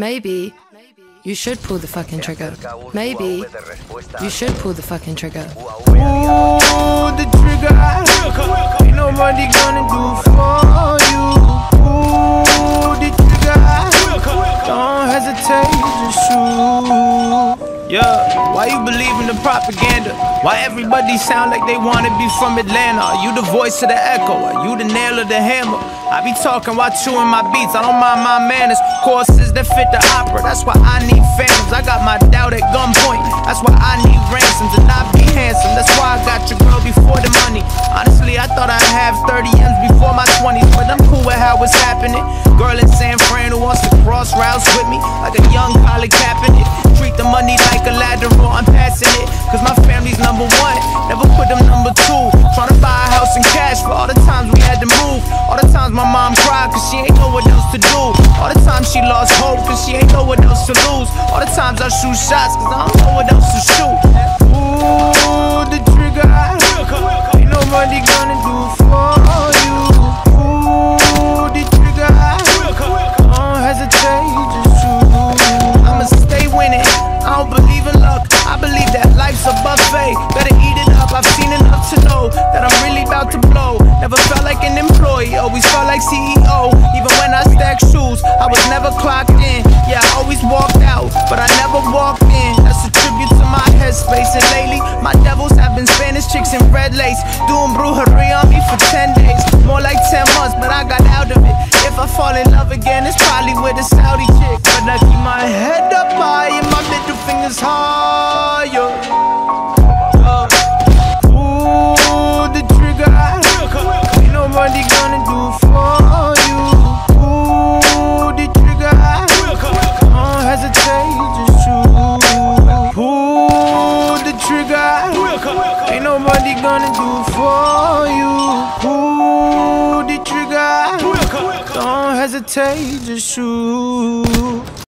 Maybe you should pull the fucking trigger. Maybe you should pull the fucking trigger. Pull the trigger. Ain't nobody gonna do for you. Pull the trigger. Don't hesitate to shoot. Yeah, why you believe in the propaganda? Why everybody sound like they wanna be from Atlanta? Are you the voice of the echo? Are you the nail of the hammer? I be talking while chewing my beats. I don't mind my manners. Courses that fit the opera. That's why I need phantoms. I got my doubt at gunpoint. That's why I need ransoms and not be handsome. That's why I got your girl before the money. Honestly, I thought I'd have 30 M's before my 20s, but I'm cool with how it's happening. Girl in San Fran who wants to cross routes with me like a young Colin Kaepernick. Treat the money she ain't know what else to do. All the times she lost hope cause she ain't know what else to lose. All the times I shoot shots cause I don't know what else to shoot. Ooh, the trigger. Ain't nobody gonna do for you. Ooh, the trigger. Don't hesitate, just shoot. I'ma stay winning. I don't believe in luck. I believe that life's a buffet. Better eat it up. I've seen enough to know that I'm really about to blow. Never felt like an employee, always felt like CEO. I was never clocked in. Yeah, I always walked out, but I never walked in. That's a tribute to my headspace. And lately, my devils have been Spanish chicks in red lace. Doing brujeria on me for 10 days. More like 10 months, but I got out of it. If I fall in love again, it's probably with a Saudi chick. But I keep my head up high and my middle fingers higher. Nobody gonna do for you. Pull the trigger. Don't hesitate, just shoot.